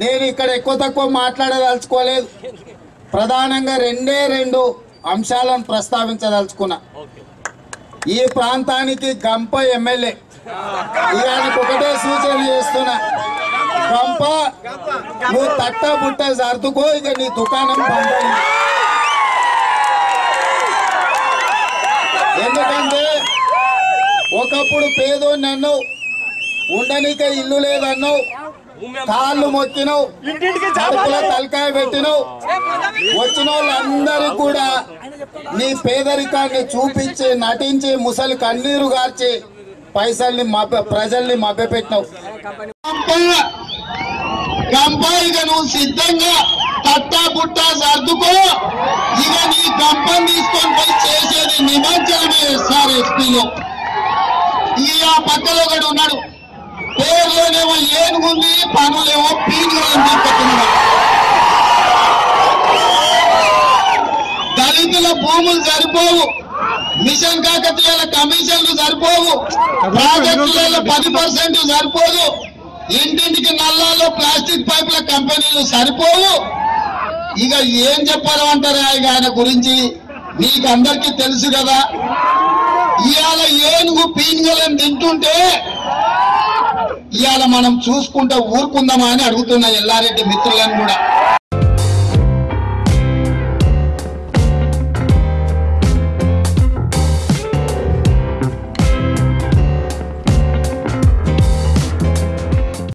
నేను ఇక్కడ ఎక్కువ తక్కువ మాట్లాడదలుచుకోలేదు. ప్రధానంగా రెండే రెండు అంశాలను ప్రస్తావించదలుచుకున్నా. ఈ ప్రాంతానికి గంప ఎమ్మెల్యే. ఇలానికి ఒకటే సూచన చేస్తున్నా. గంప నువ్వు తట్ట బుట్ట సర్దుకో ఇక నీ దుకాణం బంద్ ఎందుకంటే ఒకప్పుడు పేదోని అన్నావు ఉండనిక ఇల్లు లేదన్నావు కాళ్ళు కడుపులో తలకాయ పెట్టినావు. వచ్చిన వాళ్ళందరూ కూడా నీ పేదరికాన్ని చూపించి నటించి ముసలి కన్నీరు గార్చి పైసల్ని మభ్య ప్రజల్ని మభ్యపెట్టినావు. గంప ఇక నువ్వు సిద్ధంగా తట్టా బుట్టా సర్దుకో. ఇక నీ గంపం తీసుకొని పోయి చేసేది నిమజ్జనమే ఎస్ఆర్ ఎస్పీలో ఈ ఆ పక్కలో ఒకడు ఉన్నాడు. పేర్లోనేమో ఏనుగుంది పనులేమో పీనుగులని తీసుకొస్తున్నాడు దళితుల భూములు సరిపోవు. మిషన్ కాకతీయాల కమిషన్లు సరిపోవు. ప్రాజెక్టులలో పది పర్సెంట్ సరిపోదు. ఇంటింటికి నల్లాలో ప్లాస్టిక్ పైపుల కంపెనీలు సరిపోవు. ఇక ఏం చెప్పాలో అంటారా ఇక ఆయన గురించి? మీకు అందరికీ తెలుసు కదా. ఇవాళ ఏనుగు పీనుగలను తింటుంటే మనం చూసుకుంటే ఊరుకుందామా అని అడుగుతున్న ఎల్లారెడ్డి మిత్రులను కూడా.